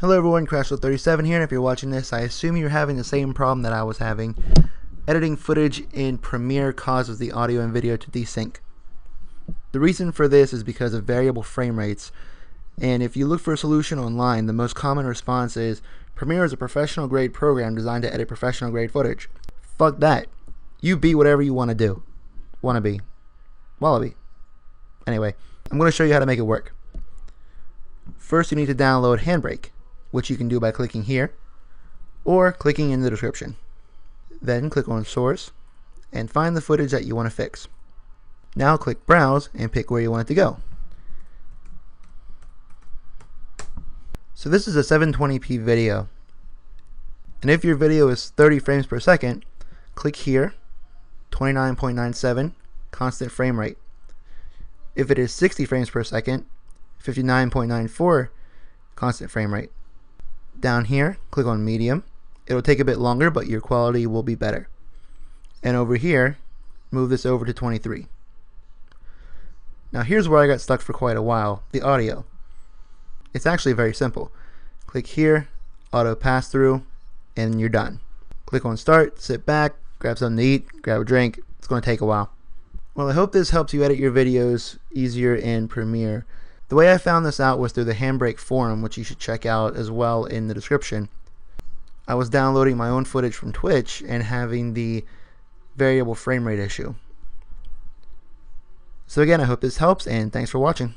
Hello everyone, CrashLove37 here, and if you're watching this, I assume you're having the same problem that I was having. Editing footage in Premiere causes the audio and video to desync. The reason for this is because of variable frame rates, and if you look for a solution online, the most common response is, Premiere is a professional grade program designed to edit professional grade footage. Fuck that. You be whatever you want to do. Wanna be. Wallaby. Anyway, I'm going to show you how to make it work. First, you need to download Handbrake which you can do by clicking here or clicking in the description. Then click on Source and find the footage that you want to fix. Now click Browse and pick where you want it to go. So this is a 720p video. And if your video is 30 frames per second, click here, 29.97, constant frame rate. If it is 60 frames per second, 59.94, constant frame rate down here, click on medium. It'll take a bit longer, but your quality will be better. And over here, move this over to 23. Now here's where I got stuck for quite a while, the audio. It's actually very simple. Click here, auto pass through, and you're done. Click on start, sit back, grab something to eat, grab a drink. It's going to take a while. Well, I hope this helps you edit your videos easier in Premiere. The way I found this out was through the Handbrake forum, which you should check out as well in the description. I was downloading my own footage from Twitch and having the variable frame rate issue. So again, I hope this helps and thanks for watching.